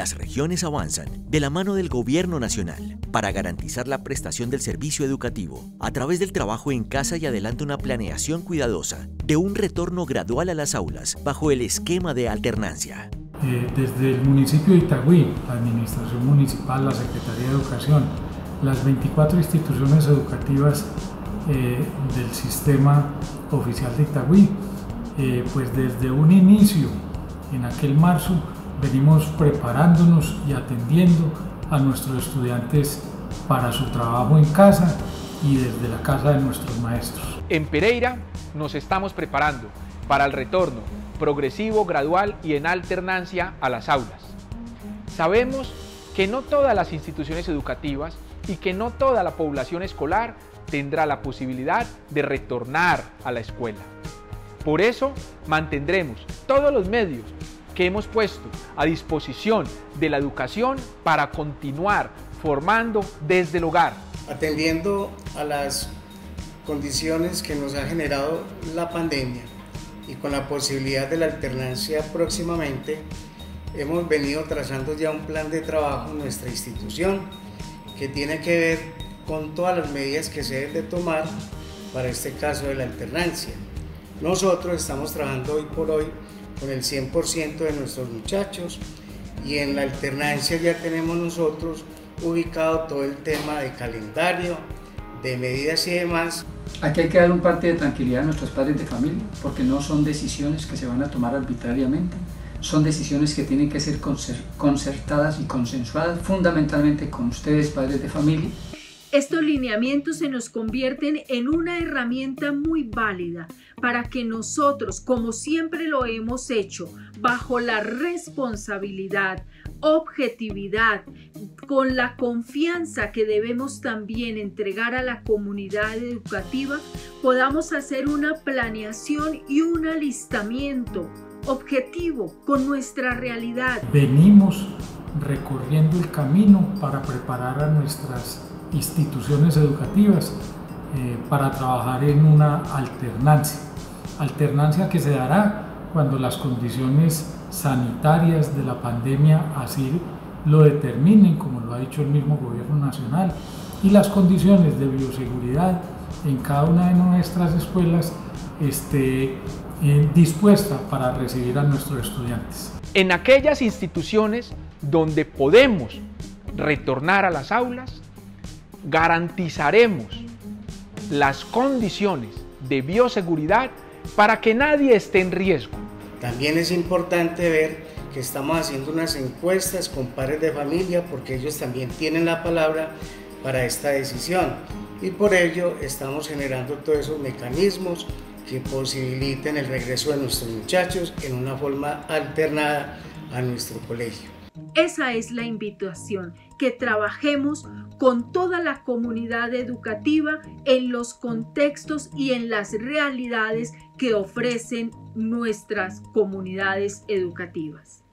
Las regiones avanzan de la mano del gobierno nacional para garantizar la prestación del servicio educativo a través del trabajo en casa y adelanta una planeación cuidadosa de un retorno gradual a las aulas bajo el esquema de alternancia. Eh, desde el municipio de Itagüí, la Administración Municipal, la Secretaría de Educación, las 24 instituciones educativas eh, del sistema oficial de Itagüí, eh, pues desde un inicio, en aquel marzo, venimos preparándonos y atendiendo a nuestros estudiantes para su trabajo en casa y desde la casa de nuestros maestros. En Pereira nos estamos preparando para el retorno progresivo, gradual y en alternancia a las aulas. Sabemos que no todas las instituciones educativas y que no toda la población escolar tendrá la posibilidad de retornar a la escuela. Por eso mantendremos todos los medios que hemos puesto a disposición de la educación para continuar formando desde el hogar. Atendiendo a las condiciones que nos ha generado la pandemia y con la posibilidad de la alternancia próximamente, hemos venido trazando ya un plan de trabajo en nuestra institución que tiene que ver con todas las medidas que se deben de tomar para este caso de la alternancia. Nosotros estamos trabajando hoy por hoy con el 100% de nuestros muchachos y en la alternancia ya tenemos nosotros ubicado todo el tema de calendario, de medidas y demás. Aquí hay que dar un parte de tranquilidad a nuestros padres de familia, porque no son decisiones que se van a tomar arbitrariamente, son decisiones que tienen que ser concertadas y consensuadas fundamentalmente con ustedes, padres de familia. Estos lineamientos se nos convierten en una herramienta muy válida para que nosotros, como siempre lo hemos hecho, bajo la responsabilidad, objetividad, con la confianza que debemos también entregar a la comunidad educativa, podamos hacer una planeación y un alistamiento objetivo con nuestra realidad. Venimos recorriendo el camino para preparar a nuestras instituciones educativas eh, para trabajar en una alternancia. Alternancia que se dará cuando las condiciones sanitarias de la pandemia así lo determinen, como lo ha dicho el mismo gobierno nacional, y las condiciones de bioseguridad en cada una de nuestras escuelas esté eh, dispuesta para recibir a nuestros estudiantes. En aquellas instituciones donde podemos retornar a las aulas, garantizaremos las condiciones de bioseguridad para que nadie esté en riesgo. También es importante ver que estamos haciendo unas encuestas con padres de familia porque ellos también tienen la palabra para esta decisión y por ello estamos generando todos esos mecanismos que posibiliten el regreso de nuestros muchachos en una forma alternada a nuestro colegio. Esa es la invitación, que trabajemos con toda la comunidad educativa en los contextos y en las realidades que ofrecen nuestras comunidades educativas.